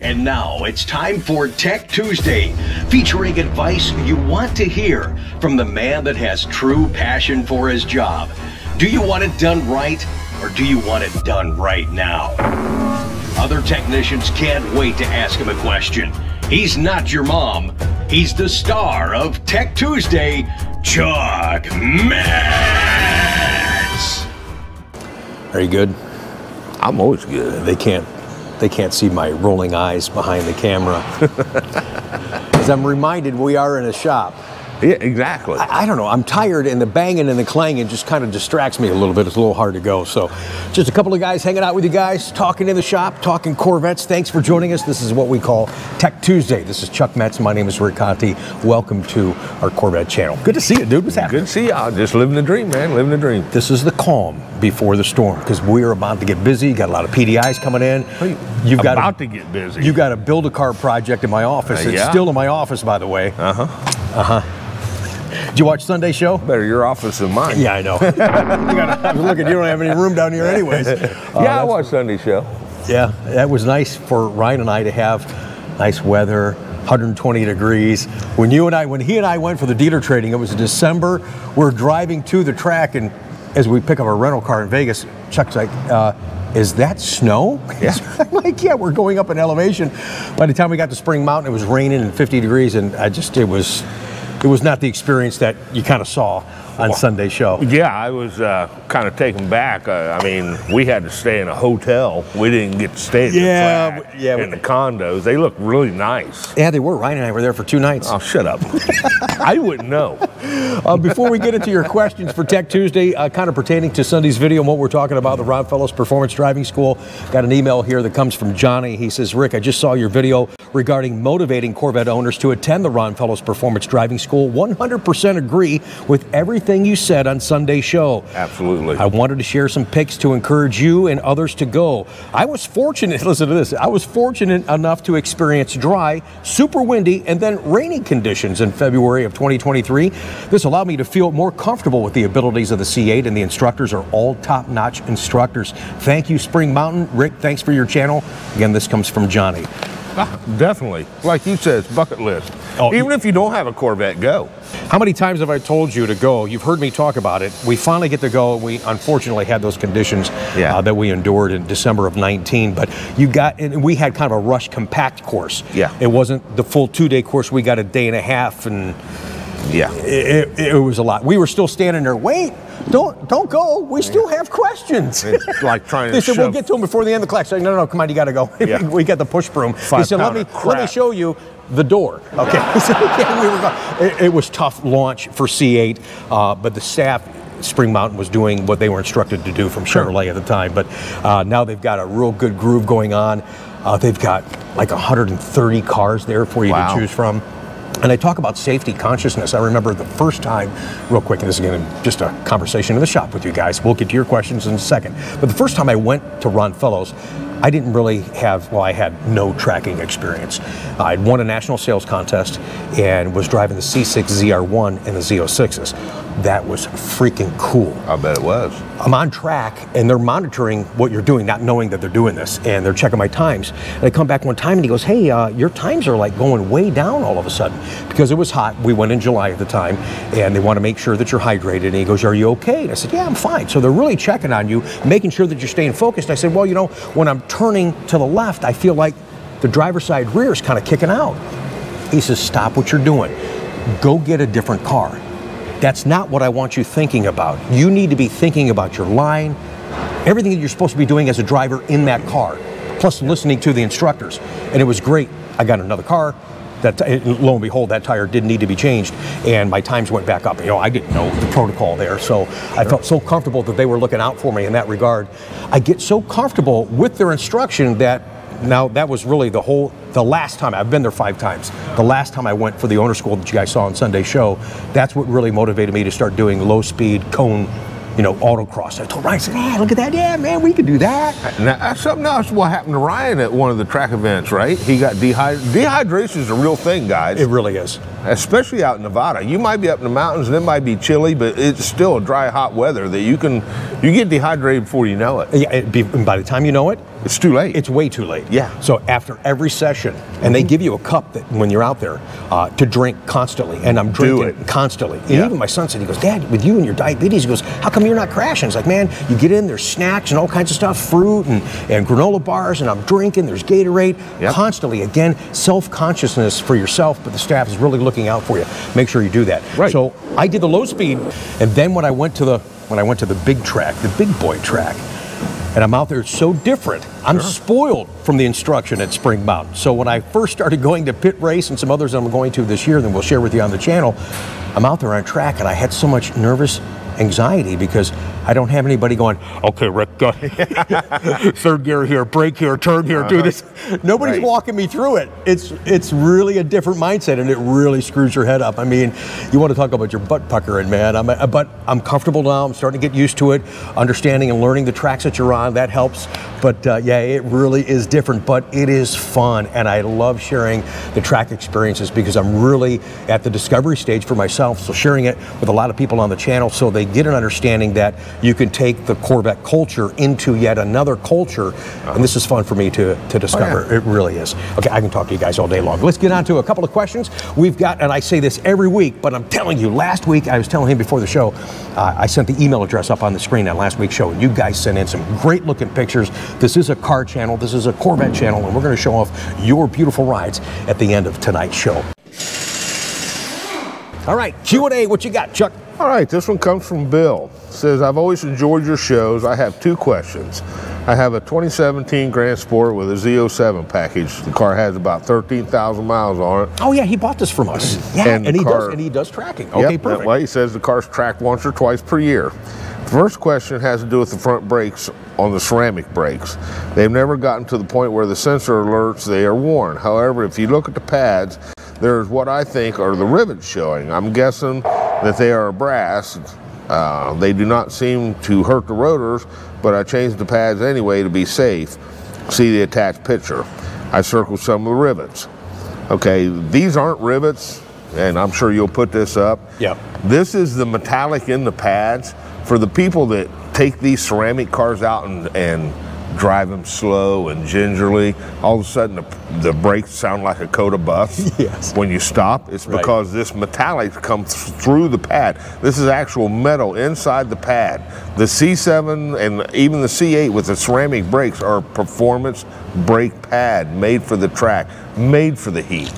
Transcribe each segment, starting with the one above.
And now it's time for Tech Tuesday, featuring advice you want to hear from the man that has true passion for his job. Do you want it done right, or do you want it done right now? Other technicians can't wait to ask him a question. He's not your mom. He's the star of Tech Tuesday, Chuck Metz. Are you good? I'm always good. They can't they can't see my rolling eyes behind the camera. As I'm reminded we are in a shop. Yeah, exactly. I, I, don't know. I'm tired, and the banging and the clanging just kind of distracts me a little bit. It's a little hard to go. So, just a couple of guys hanging out with you guys, talking in the shop, talking Corvettes. Thanks for joining us. This is what we call Tech Tuesday. This is Chuck Metz. My name is Rick Conti. Welcome to our Corvette channel. Good to see you, dude. What's happening? Good to see you. Just living the dream, man. Living the dream. This is the calm before the storm because we're about to get busy. Got a lot of PDIs coming in. You've got about to, to get busy. You've got a build a car project in my office. Uh, it's yeah. still in my office, by the way. Uh huh. Uh huh. Did you watch Sunday show? Better your office than mine. Yeah, I know. you gotta, look, you don't have any room down here, anyways. Uh, yeah, I watched Sunday show. Yeah, that was nice for Ryan and I to have nice weather. 120 degrees. When you and I, when he and I went for the dealer trading, it was December. We're driving to the track, and as we pick up our rental car in Vegas, Chuck's like, uh, is that snow? Yeah. I'm like, yeah, we're going up in elevation. By the time we got to Spring Mountain, it was raining and 50 degrees, and I just, it was, it was not the experience that you kind of saw on well, Sunday show. Yeah, I was uh, kind of taken back. Uh, I mean, we had to stay in a hotel. We didn't get to stay at yeah, the track, yeah, in the condos. They look really nice. Yeah, they were. Ryan and I were there for two nights. Oh, shut up. I wouldn't know. Uh, before we get into your questions for Tech Tuesday, uh, kind of pertaining to Sunday's video and what we're talking about, the Ron Fellows Performance Driving School, got an email here that comes from Johnny. He says, Rick, I just saw your video regarding motivating Corvette owners to attend the Ron Fellows Performance Driving School. 100% agree with everything you said on Sunday show. Absolutely. I wanted to share some picks to encourage you and others to go. I was fortunate, listen to this, I was fortunate enough to experience dry, super windy, and then rainy conditions in February of 2023. This allowed me to feel more comfortable with the abilities of the C8, and the instructors are all top notch instructors. Thank you, Spring Mountain. Rick, thanks for your channel. Again, this comes from Johnny. Definitely. Like you said, it's bucket list. Oh, Even if you don't have a Corvette, go. How many times have I told you to go? You've heard me talk about it. We finally get to go. And we unfortunately had those conditions yeah. uh, that we endured in December of 19. But you got, and we had kind of a rush compact course. Yeah. It wasn't the full two day course. We got a day and a half, and yeah, it, it, it was a lot. We were still standing there. Wait, don't don't go. We still have questions. It's like trying they to. said shove. we'll get to them before the end of the class. Like, no, no, no, come on, you got to go. Yeah. we got the push broom. Five he said, let me let me show you the door. Okay, so we were it, it, was tough launch for C8, uh, but the staff. Spring Mountain was doing what they were instructed to do from Chevrolet at the time, but uh, now they've got a real good groove going on. Uh, they've got like 130 cars there for you wow. to choose from. And I talk about safety consciousness. I remember the first time, real quick, and this is going to just a conversation in the shop with you guys. We'll get to your questions in a second. But the first time I went to Ron Fellows, I didn't really have, well, I had no tracking experience. I'd won a national sales contest and was driving the C6 ZR1 and the Z06s that was freaking cool. I bet it was. I'm on track and they're monitoring what you're doing, not knowing that they're doing this, and they're checking my times. And I come back one time and he goes, Hey, uh, your times are like going way down all of a sudden because it was hot. We went in July at the time and they want to make sure that you're hydrated. And he goes, Are you okay? And I said, Yeah, I'm fine. So they're really checking on you, making sure that you're staying focused. I said, Well, you know, when I'm turning to the left, I feel like the driver's side rear is kind of kicking out. He says, Stop what you're doing. Go get a different car that's not what I want you thinking about. You need to be thinking about your line, everything that you're supposed to be doing as a driver in that car, plus listening to the instructors. And it was great. I got another car. That lo and behold, that tire didn't need to be changed, and my times went back up. You know, I didn't know the protocol there, so sure. I felt so comfortable that they were looking out for me in that regard. I get so comfortable with their instruction that now that was really the whole the last time I've been there five times. The last time I went for the owner school that you guys saw on Sunday show, that's what really motivated me to start doing low speed cone you know, autocross. I told Ryan, I said, "Yeah, look at that. Yeah, man, we could do that." Uh, now, that's something else. What happened to Ryan at one of the track events, right? He got dehydrated. Dehydration is a real thing, guys. It really is. Especially out in Nevada. You might be up in the mountains and it might be chilly, but it's still a dry, hot weather that you can you get dehydrated before you know it. Yeah, be, by the time you know it, it's too late. It's way too late. Yeah. So after every session, and they give you a cup that when you're out there uh, to drink constantly, and I'm drinking constantly. And yeah. even my son said, he goes, Dad, with you and your diabetes, he goes, how come you're not crashing? It's like, man, you get in, there's snacks and all kinds of stuff, fruit and, and granola bars, and I'm drinking, there's Gatorade, yep. constantly. Again, self-consciousness for yourself, but the staff is really looking out for you. Make sure you do that. Right. So I did the low speed, and then when I went to the when I went to the big track, the big boy track, and I'm out there, it's so different. I'm sure. spoiled from the instruction at Spring Mountain. So when I first started going to Pitt Race and some others I'm going to this year, then we'll share with you on the channel, I'm out there on track and I had so much nervous anxiety because I don't have anybody going, okay, Rick, go third gear here, brake here, turn here, uh-huh. do this. Nobody's right. walking me through it. It's it's really a different mindset, and it really screws your head up. I mean, you want to talk about your butt puckering, man. I'm, but I'm comfortable now. I'm starting to get used to it, understanding and learning the tracks that you're on. That helps. But uh, yeah, it really is different, but it is fun, and I love sharing the track experiences because I'm really at the discovery stage for myself. So sharing it with a lot of people on the channel, so they get an understanding that you can take the Corvette culture into yet another culture. Uh-huh. And this is fun for me to, to discover. Oh, yeah. It really is. Okay, I can talk to you guys all day long. Let's get on to a couple of questions. We've got, and I say this every week, but I'm telling you, last week, I was telling him before the show, uh, I sent the email address up on the screen on last week's show, and you guys sent in some great looking pictures. This is a car channel, this is a Corvette channel, and we're going to show off your beautiful rides at the end of tonight's show. All right, Q&A, what you got, Chuck? All right, this one comes from Bill. It says, I've always enjoyed your shows. I have two questions. I have a 2017 Grand Sport with a Z07 package. The car has about 13,000 miles on it. Oh yeah, he bought this from us. Yeah, and, and he car, does and he does tracking. Okay, yep, perfect. Well, he says the car's tracked once or twice per year. The first question has to do with the front brakes on the ceramic brakes. They've never gotten to the point where the sensor alerts they are worn. However, if you look at the pads, there's what I think are the rivets showing. I'm guessing that they are brass. Uh, they do not seem to hurt the rotors, but I changed the pads anyway to be safe. See the attached picture. I circled some of the rivets. Okay, these aren't rivets, and I'm sure you'll put this up. Yeah. This is the metallic in the pads. For the people that take these ceramic cars out and, and drive them slow and gingerly, all of a sudden the, the brakes sound like a COTA bus. Yes. When you stop, it's because right. this metallic comes through the pad. This is actual metal inside the pad. The C7 and even the C8 with the ceramic brakes are performance brake pad made for the track, made for the heat.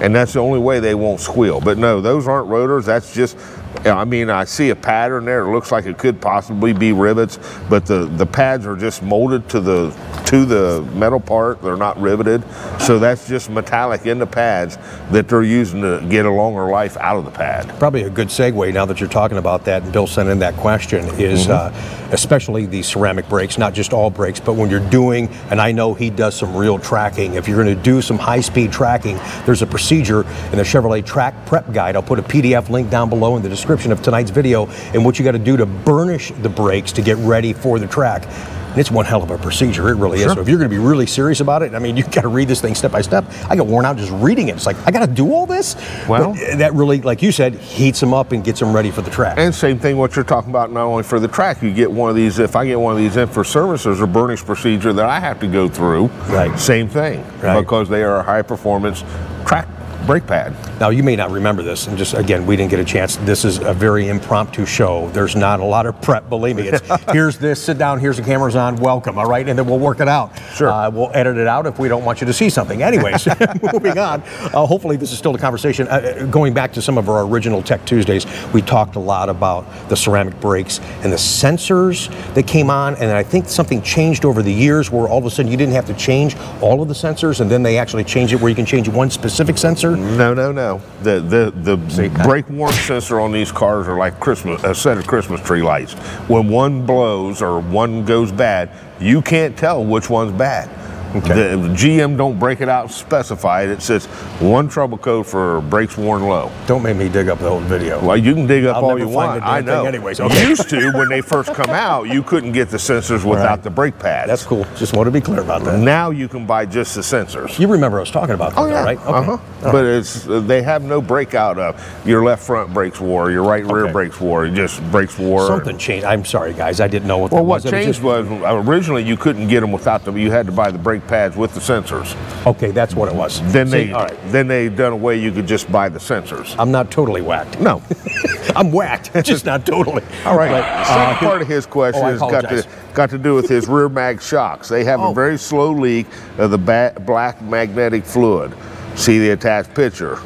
And that's the only way they won't squeal. But no, those aren't rotors. That's just I mean, I see a pattern there. It looks like it could possibly be rivets, but the, the pads are just molded to the to the metal part. They're not riveted. So that's just metallic in the pads that they're using to get a longer life out of the pad. Probably a good segue now that you're talking about that, and Bill sent in that question, is mm-hmm. uh, especially the ceramic brakes, not just all brakes, but when you're doing, and I know he does some real tracking, if you're going to do some high speed tracking, there's a procedure in the Chevrolet Track Prep Guide. I'll put a PDF link down below in the description of tonight's video and what you got to do to burnish the brakes to get ready for the track. And it's one hell of a procedure. It really sure. is. So if you're going to be really serious about it, I mean, you got to read this thing step by step. I get worn out just reading it. It's like I got to do all this. Well, but that really, like you said, heats them up and gets them ready for the track. And same thing, what you're talking about, not only for the track, you get one of these. If I get one of these in for service, there's a burnish procedure that I have to go through. Right. Same thing. Right. Because they are a high performance track brake pad. Now, you may not remember this, and just again, we didn't get a chance. This is a very impromptu show. There's not a lot of prep, believe me. It's here's this, sit down, here's the cameras on, welcome, all right? And then we'll work it out. Sure. Uh, we'll edit it out if we don't want you to see something. Anyways, moving on. Uh, hopefully, this is still a conversation. Uh, uh, going back to some of our original Tech Tuesdays, we talked a lot about the ceramic brakes and the sensors that came on, and I think something changed over the years where all of a sudden you didn't have to change all of the sensors, and then they actually changed it where you can change one specific sensor. No, no, no. The the the brake warm sensor on these cars are like Christmas a set of Christmas tree lights. When one blows or one goes bad, you can't tell which one's bad. Okay. The, GM don't break it out specified. It says one trouble code for brakes worn low. Don't make me dig up the old video. Well, you can dig up I'll all you want. I know. Anyways, okay. Used to when they first come out, you couldn't get the sensors without right. the brake pads. That's cool. Just want to be clear about that. Now you can buy just the sensors. You remember I was talking about that, oh, yeah. right? Okay. Uh-huh. uh-huh. But it's uh, they have no breakout of your left front brakes wore, your right rear brakes wore, just brakes wore. Something changed. I'm sorry, guys. I didn't know what. Well, what was. changed was, was originally you couldn't get them without them. You had to buy the brake pads with the sensors. Okay, that's what it was. Then See, they, right. then they done away. You could just buy the sensors. I'm not totally whacked. No, I'm whacked, just not totally. All right. But, uh, second part of his question oh, has got to got to do with his rear mag shocks. They have oh. a very slow leak of the black magnetic fluid. See the attached picture.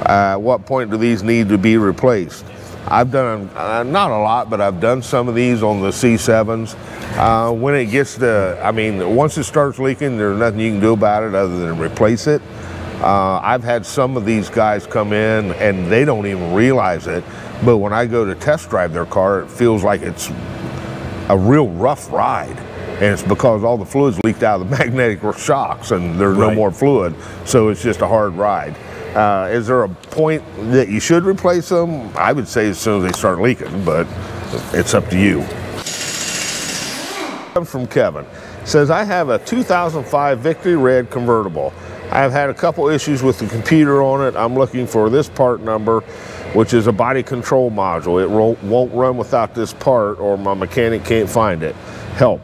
Uh, at what point do these need to be replaced? I've done, uh, not a lot, but I've done some of these on the C7s. Uh, when it gets to, I mean, once it starts leaking, there's nothing you can do about it other than replace it. Uh, I've had some of these guys come in and they don't even realize it, but when I go to test drive their car, it feels like it's a real rough ride. And it's because all the fluid's leaked out of the magnetic shocks and there's right. no more fluid, so it's just a hard ride. Uh, is there a point that you should replace them? I would say as soon as they start leaking, but it's up to you. From Kevin says I have a 2005 Victory Red convertible. I've had a couple issues with the computer on it. I'm looking for this part number, which is a body control module. It won't run without this part, or my mechanic can't find it. Help.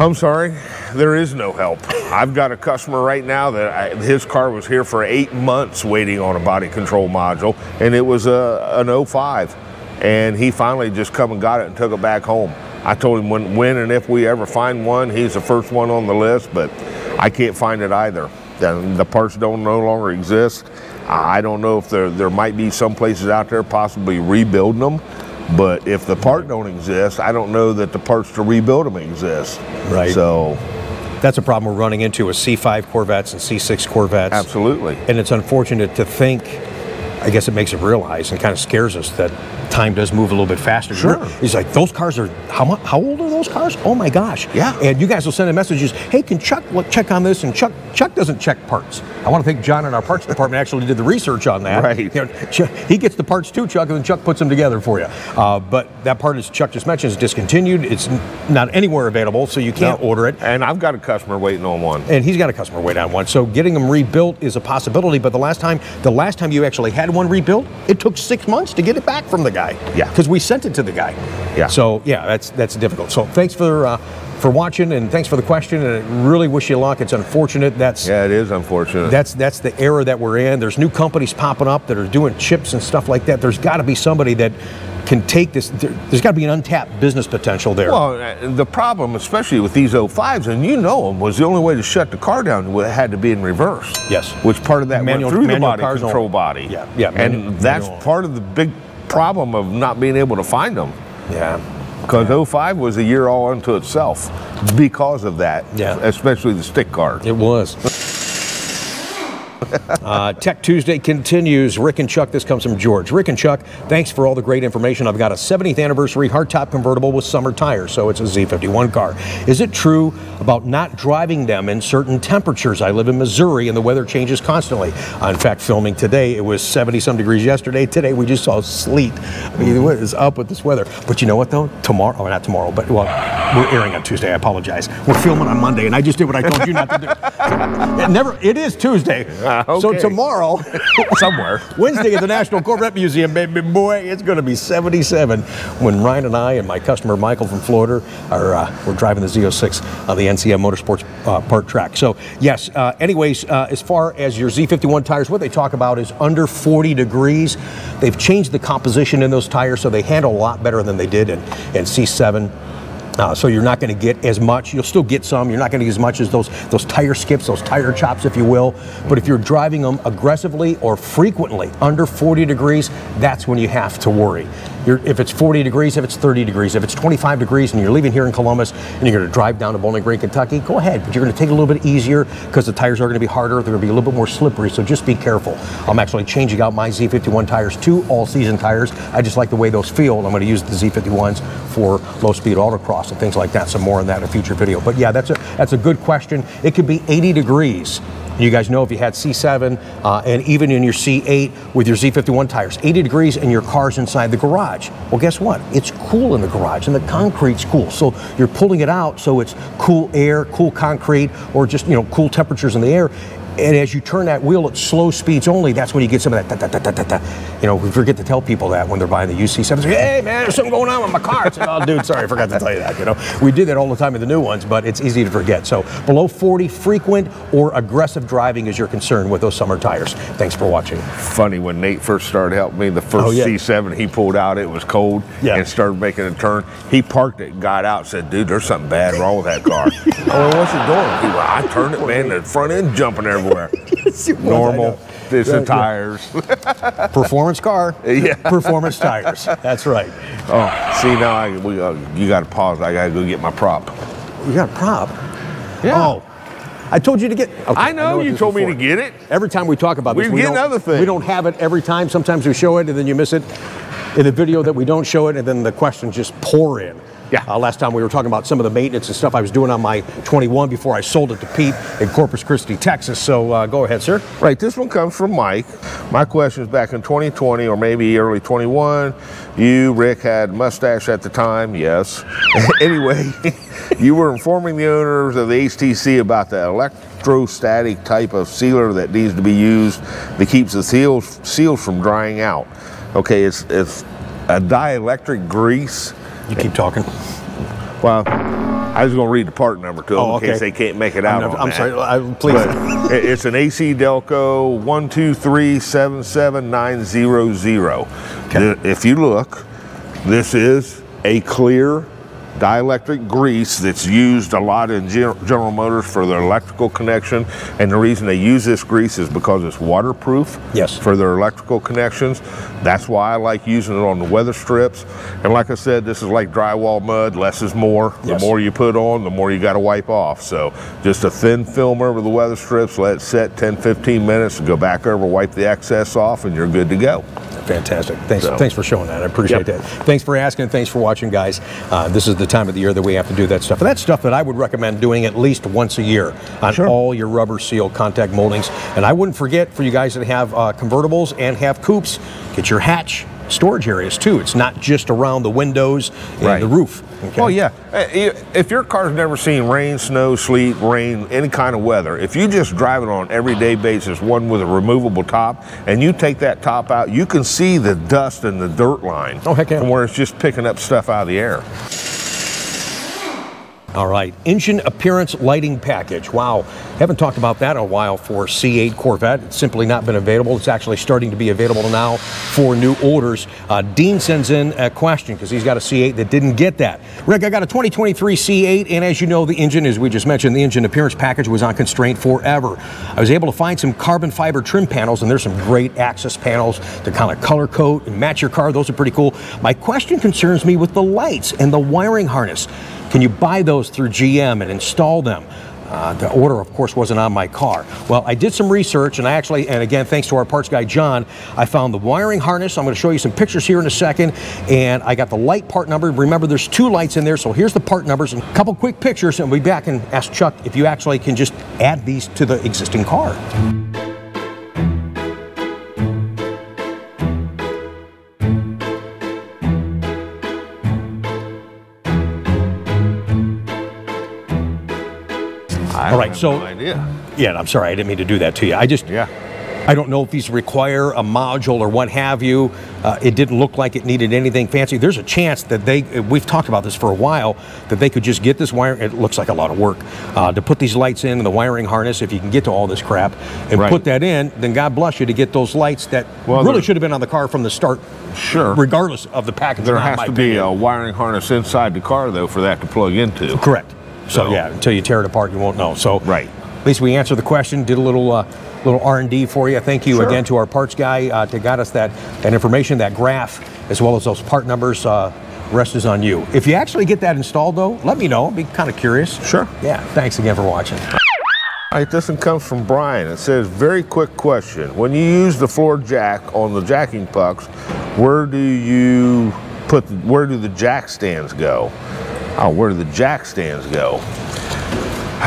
I'm sorry there is no help. I've got a customer right now that I, his car was here for eight months waiting on a body control module, and it was a, an 05. And he finally just come and got it and took it back home. I told him when, when and if we ever find one, he's the first one on the list, but I can't find it either. The, the parts don't no longer exist. I don't know if there, there might be some places out there possibly rebuilding them, but if the part don't exist, I don't know that the parts to rebuild them exist. Right. So that's a problem we're running into with C5 Corvettes and C6 Corvettes. Absolutely. And it's unfortunate to think, I guess it makes it realize and kind of scares us that time does move a little bit faster. Sure. He's like, those cars are, how, how old are those cars? Oh my gosh. Yeah. And you guys will send in messages, hey, can Chuck check on this? And Chuck Chuck doesn't check parts. I want to think John in our parts department actually did the research on that. Right. You know, he gets the parts too, Chuck, and then Chuck puts them together for you. Uh, but that part, as Chuck just mentioned, is discontinued. It's not anywhere available, so you can't no. order it. And I've got a customer waiting on one. And he's got a customer waiting on one. So getting them rebuilt is a possibility. But the last time, the last time you actually had one rebuilt, it took six months to get it back from the guy. Yeah. Because we sent it to the guy. Yeah. So yeah, that's that's difficult. So thanks for. Uh, for watching and thanks for the question and I really wish you luck. It's unfortunate. That's yeah, it is unfortunate. That's that's the era that we're in. There's new companies popping up that are doing chips and stuff like that. There's got to be somebody that can take this. There's got to be an untapped business potential there. Well, uh, the problem, especially with these 05s, and you know them, was the only way to shut the car down had to be in reverse. Yes. Which part of that manual, went through the body control body. Yeah, yeah. Manual, and that's manual. part of the big problem of not being able to find them. Yeah. Because yeah. 05 was a year all unto itself because of that. Yeah. Especially the stick car. It was. uh, Tech Tuesday continues. Rick and Chuck, this comes from George. Rick and Chuck, thanks for all the great information. I've got a 70th anniversary hardtop convertible with summer tires, so it's a Z51 car. Is it true about not driving them in certain temperatures? I live in Missouri and the weather changes constantly. Uh, in fact, filming today, it was 70 some degrees yesterday. Today, we just saw sleet. I mean, what is up with this weather? But you know what, though? Tomorrow, oh, not tomorrow, but well, we're airing on Tuesday. I apologize. We're filming on Monday, and I just did what I told you not to do. it never, it is Tuesday. Okay. So tomorrow, somewhere, Wednesday at the National Corvette Museum, baby boy, it's going to be 77 when Ryan and I and my customer Michael from Florida are uh, we're driving the Z06 on the NCM Motorsports uh, Park track. So yes, uh, anyways, uh, as far as your Z51 tires, what they talk about is under 40 degrees. They've changed the composition in those tires so they handle a lot better than they did in, in C7. Uh, so you're not going to get as much. You'll still get some. You're not going to get as much as those those tire skips, those tire chops, if you will. But if you're driving them aggressively or frequently under 40 degrees, that's when you have to worry. You're, if it's 40 degrees, if it's 30 degrees, if it's 25 degrees, and you're leaving here in Columbus and you're going to drive down to Bowling Green, Kentucky, go ahead. But you're going to take it a little bit easier because the tires are going to be harder. They're going to be a little bit more slippery. So just be careful. I'm actually changing out my Z51 tires to all-season tires. I just like the way those feel. I'm going to use the Z51s for low-speed autocross and things like that. Some more on that in a future video. But yeah, that's a that's a good question. It could be 80 degrees you guys know if you had C7 uh, and even in your C8 with your Z51 tires, 80 degrees and your car's inside the garage. Well, guess what? It's cool in the garage and the concrete's cool. So you're pulling it out so it's cool air, cool concrete, or just, you know, cool temperatures in the air. And as you turn that wheel at slow speeds only, that's when you get some of that. Da, da, da. You know, we forget to tell people that when they're buying the UC7s. Hey, man, there's something going on with my car. It's like, oh, dude, sorry, I forgot to tell you that. You know, we did that all the time in the new ones, but it's easy to forget. So below 40, frequent or aggressive driving is your concern with those summer tires. Thanks for watching. Funny when Nate first started helping me, the first oh, yeah. C7 he pulled out, it was cold, yeah. and started making a turn. He parked it, got out, said, "Dude, there's something bad wrong with that car." oh, what's it doing? He went, "I turned it, man. The front end jumping everywhere." Normal. It's the tires. Performance car. Yeah. Performance tires. That's right. Oh, see now I, we, uh, you got to pause. I got to go get my prop. You got a prop? Yeah. Oh. I told you to get. Okay, I know, I know you told before. me to get it. Every time we talk about this, we, we get another thing. We don't have it every time. Sometimes we show it and then you miss it in the video that we don't show it, and then the questions just pour in. Yeah. Uh, last time we were talking about some of the maintenance and stuff I was doing on my 21 before I sold it to Pete in Corpus Christi, Texas. So uh, go ahead, sir. Right. This one comes from Mike. My question is back in 2020 or maybe early 21. You, Rick, had mustache at the time. Yes. anyway, you were informing the owners of the HTC about the electrostatic type of sealer that needs to be used that keeps the seals, seals from drying out. Okay, it's, it's a dielectric grease you keep talking. Well, I was going to read the part number to them oh, okay. in case they can't make it out. I'm, I'm sorry, I, please. But it's an AC Delco one two three seven seven nine zero zero. If you look, this is a clear dielectric grease that's used a lot in General Motors for their electrical connection. And the reason they use this grease is because it's waterproof yes. for their electrical connections. That's why I like using it on the weather strips. And like I said, this is like drywall mud, less is more. Yes. The more you put on, the more you got to wipe off. So just a thin film over the weather strips, let it set 10, 15 minutes, go back over, wipe the excess off, and you're good to go. Fantastic. Thanks, so. thanks for showing that. I appreciate yep. that. Thanks for asking. Thanks for watching, guys. Uh, this is the time of the year that we have to do that stuff. And that's stuff that I would recommend doing at least once a year on sure. all your rubber seal contact moldings. And I wouldn't forget for you guys that have uh, convertibles and have coupes, get your hatch storage areas too. It's not just around the windows and right. the roof. Okay? Oh yeah. If your car's never seen rain, snow, sleet, rain, any kind of weather, if you just drive it on everyday basis, one with a removable top, and you take that top out, you can see the dust and the dirt line oh, heck yeah. from where it's just picking up stuff out of the air. All right, engine appearance lighting package. Wow, haven't talked about that in a while for C8 Corvette. It's simply not been available. It's actually starting to be available now for new orders. Uh, Dean sends in a question because he's got a C8 that didn't get that. Rick, I got a 2023 C8, and as you know, the engine, as we just mentioned, the engine appearance package was on constraint forever. I was able to find some carbon fiber trim panels, and there's some great access panels to kind of color code and match your car. Those are pretty cool. My question concerns me with the lights and the wiring harness. Can you buy those through GM and install them? Uh, the order, of course, wasn't on my car. Well, I did some research, and I actually, and again, thanks to our parts guy, John, I found the wiring harness. I'm going to show you some pictures here in a second, and I got the light part number. Remember, there's two lights in there, so here's the part numbers and a couple quick pictures, and we'll be back and ask Chuck if you actually can just add these to the existing car. Right, so no idea. Yeah, I'm sorry, I didn't mean to do that to you. I just yeah. I don't know if these require a module or what have you. Uh, it didn't look like it needed anything fancy. There's a chance that they, we've talked about this for a while, that they could just get this wire, it looks like a lot of work, uh, to put these lights in and the wiring harness, if you can get to all this crap, and right. put that in, then God bless you to get those lights that well, really should have been on the car from the start. Sure. Regardless of the package. There has to opinion. be a wiring harness inside the car, though, for that to plug into. Correct. So, so, yeah, until you tear it apart, you won't know. So right. at least we answered the question, did a little uh, little R&D for you. Thank you Sure. again to our parts guy uh, to got us that, that information, that graph, as well as those part numbers. Uh, rest is on you. If you actually get that installed, though, let me know. I'd be kind of curious. Sure. Yeah. Thanks again for watching. All right, this one comes from Brian. It says, very quick question. When you use the floor jack on the jacking pucks, where do you put, where do the jack stands go? Oh, where do the jack stands go?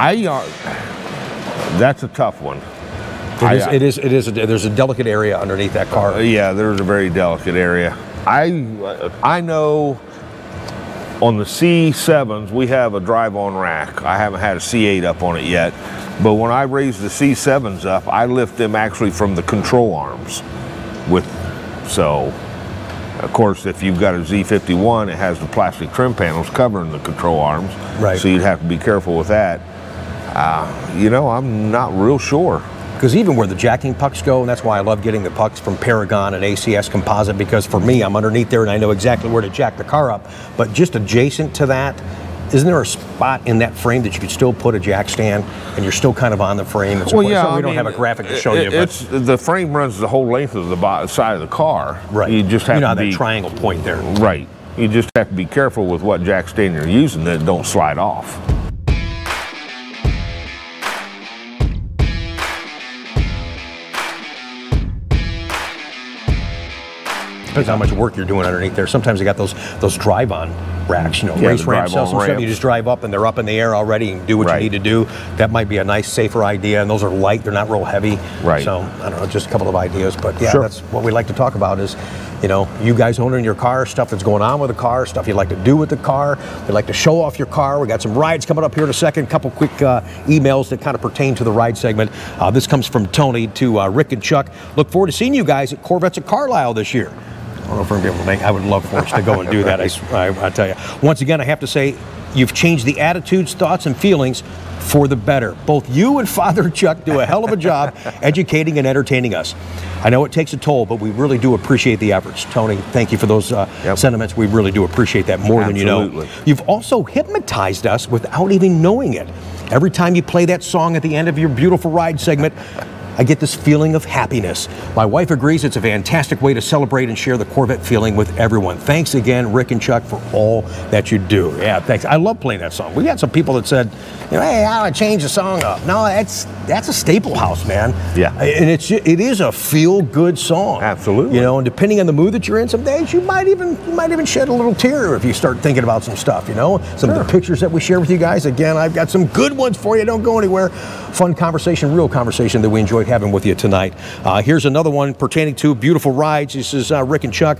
I, uh, that's a tough one. It is. I- It is. It is. A, there's a delicate area underneath that car. Uh, yeah, there's a very delicate area. I I know on the C7s we have a drive-on rack. I haven't had a C8 up on it yet, but when I raise the C7s up, I lift them actually from the control arms. With so, of course, if you've got a Z51, it has the plastic trim panels covering the control arms. Right. So you'd have to be careful with that. Uh, you know, I'm not real sure. Because even where the jacking pucks go, and that's why I love getting the pucks from Paragon and ACS Composite, because for me, I'm underneath there and I know exactly where to jack the car up. But just adjacent to that, isn't there a spot in that frame that you could still put a jack stand and you're still kind of on the frame? Well, so yeah, we I don't mean, have a graphic to show it- you, but It's the frame runs the whole length of the side of the car. right. You just have you know to that be triangle point there. right. You just have to be careful with what jack stand you're using that don't slide off. Depends how much work you're doing underneath there. Sometimes they got those those drive-on racks, you know, Yeah, race ramps, sell some stuff. You just drive up and they're up in the air already and do what Right. you need to do. That might be a nice, safer idea. And those are light; they're not real heavy. Right. So I don't know, just a couple of ideas. But yeah, Sure. that's what we like to talk about. Is you know, you guys owning your car, stuff that's going on with the car, stuff you like to do with the car. We like to show off your car. We got some rides coming up here in a second. couple quick uh, emails that kind of pertain to the ride segment. Uh, this comes from Tony to uh, Rick and Chuck. Look forward to seeing you guys at Corvettes at Carlisle this year. I don't know if we're gonna be able to make. I would love for us to go and do that. I tell you. Once again, I have to say, you've changed the attitudes, thoughts, and feelings for the better. Both you and Father Chuck do a hell of a job educating and entertaining us. I know it takes a toll, but we really do appreciate the efforts. Tony, thank you for those uh, Yep. sentiments. We really do appreciate that more than you know. You've also hypnotized us without even knowing it. Every time you play that song at the end of your beautiful ride segment, I get this feeling of happiness. My wife agrees it's a fantastic way to celebrate and share the Corvette feeling with everyone. Thanks again, Rick and Chuck, for all that you do. Yeah, thanks. I love playing that song. We got some people that said, you know, hey, I want to change the song up. No, that's that's a staple house, man. Yeah. And it's it is a feel good song. Absolutely. You know, and depending on the mood that you're in, some days you might even you might even shed a little tear if you start thinking about some stuff. You know, some of the pictures that we share with you guys. Again, I've got some good ones for you. Don't go anywhere. Fun conversation, real conversation that we enjoyed having with you tonight. Uh, here's another one pertaining to beautiful rides. This is uh, Rick and Chuck.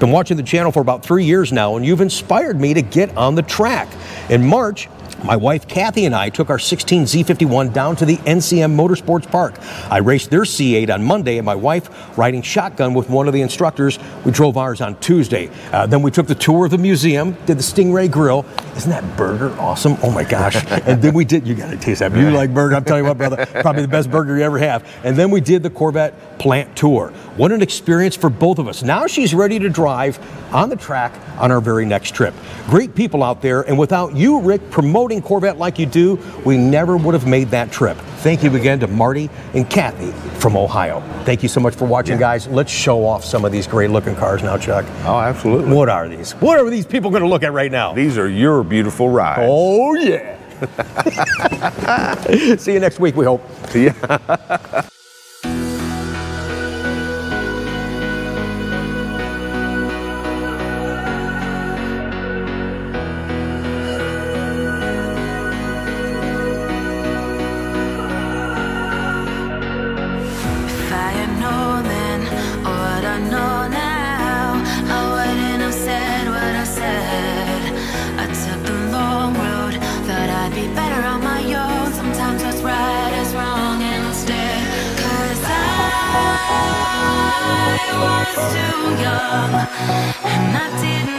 Been watching the channel for about three years now, and you've inspired me to get on the track. In March. My wife Kathy and I took our 16 Z51 down to the NCM Motorsports Park. I raced their C8 on Monday, and my wife riding shotgun with one of the instructors. We drove ours on Tuesday. Uh, then we took the tour of the museum, did the Stingray Grill. Isn't that burger awesome? Oh my gosh! and then we did. You got to taste that. You like burger? I'm telling you what, brother. Probably the best burger you ever have. And then we did the Corvette plant tour. What an experience for both of us. Now she's ready to drive on the track on our very next trip. Great people out there, and without you, Rick, promoting Corvette like you do, we never would have made that trip. Thank you again to Marty and Kathy from Ohio. Thank you so much for watching, guys. Let's show off some of these great looking cars now, Chuck. Oh, absolutely. What are these? What are these people going to look at right now? These are your beautiful rides. Oh, yeah. See you next week, we hope. Yeah. I too young, and I didn't